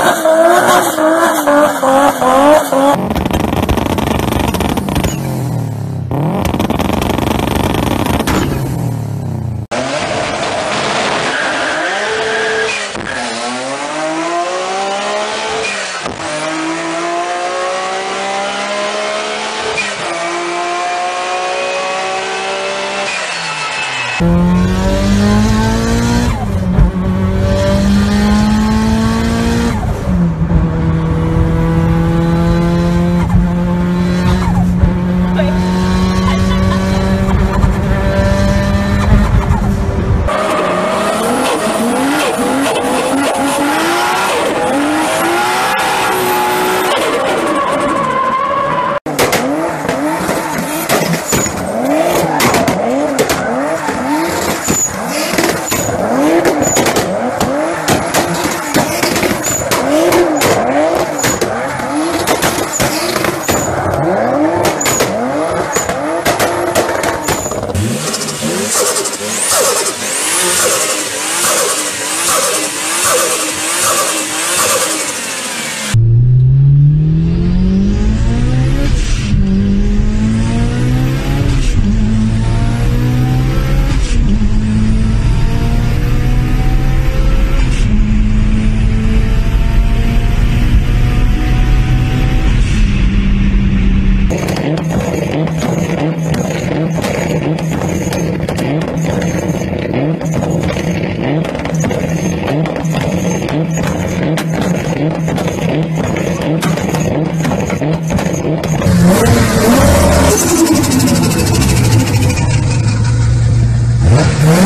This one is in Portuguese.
Música Yeah.